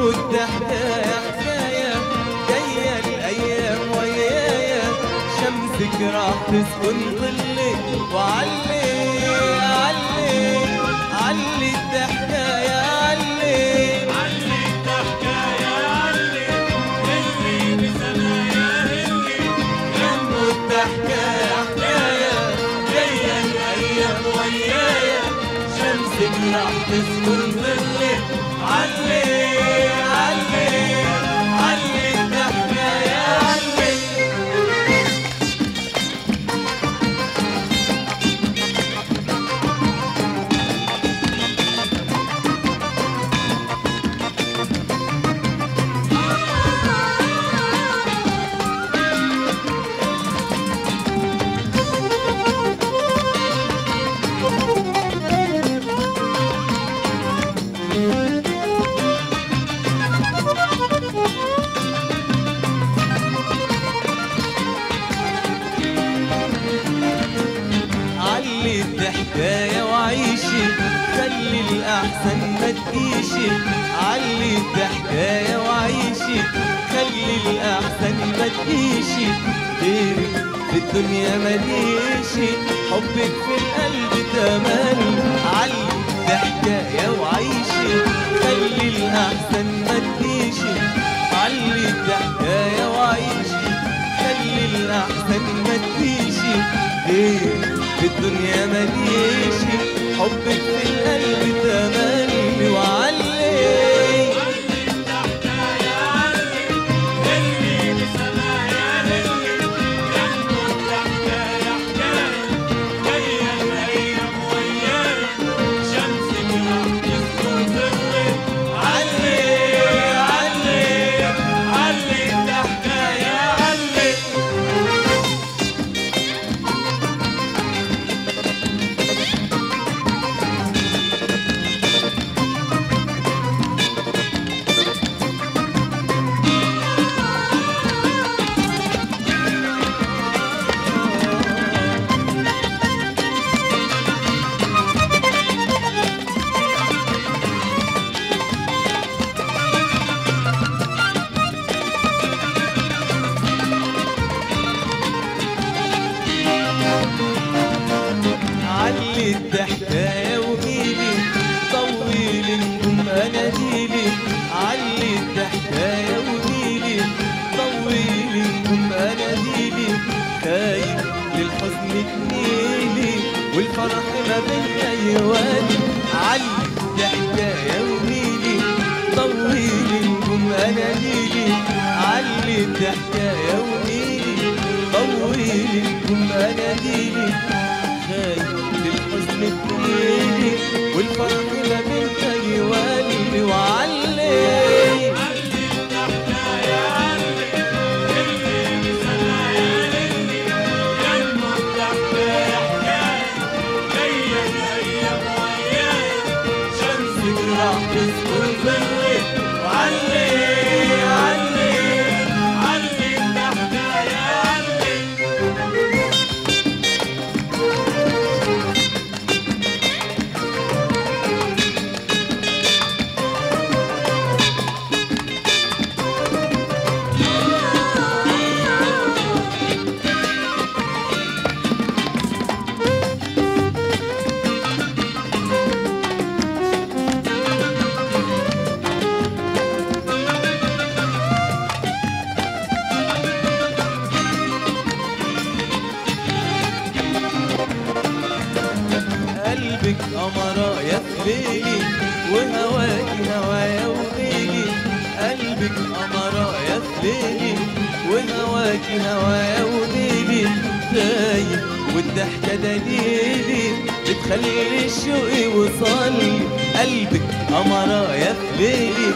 والدحداح حكاية جاية الأيام ويايا شمسك راح تسكن ظلي وعلي علي علي الدحدايا علي راح تسكن ظلي علي علي. الأحسن ما تجيشي علي الضحكاية وعيشي. خلي الأحسن ما تجيشي غيرك في الدنيا مليشي حبك في القلب تملي علي الضحكاية وعيشي. خلي الأحسن ما تجيشي علي الضحكاية وعيشي. خلي الأحسن ما تجيشي غير في الدنيا مليشي حبك في القلب تملي علي الضحكاية وميلي طويل نجوم اناديلي علي الضحكاية وميلي طويل نجوم اناديلي خايف للحزن تميلي والفرح ما بين ايواني علي الضحكاية وميلي طويل نجوم اناديلي علي الضحكاية وميلي طويل نجوم اناديلي خايف قلبك قمرة يا ليلي وهواكي هوايا وميلي قلبك قمرة يا ليلي وهواكي هوايا وميلي تايه والضحكة دليلي بتخلي الشوق يوصلي قلبك قمرة يا ليلي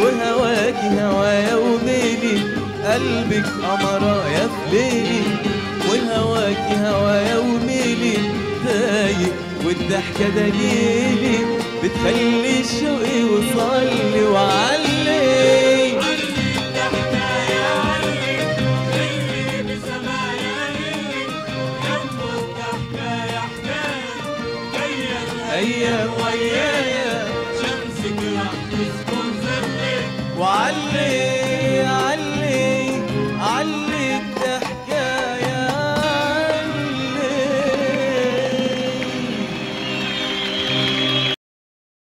وهواكي هوايا وميلي قلبك قمرة يا ليلي وهواكي هوايا وميلي تايه والضحكة دليلي بتخلي الشوق يوصلي وعلي. علي الضحكة يا علي اللي بسمايا اللي جنبه الضحكة يا حكاية جاية أيام ويايا شمسك راح تسكن ظلي وعلي.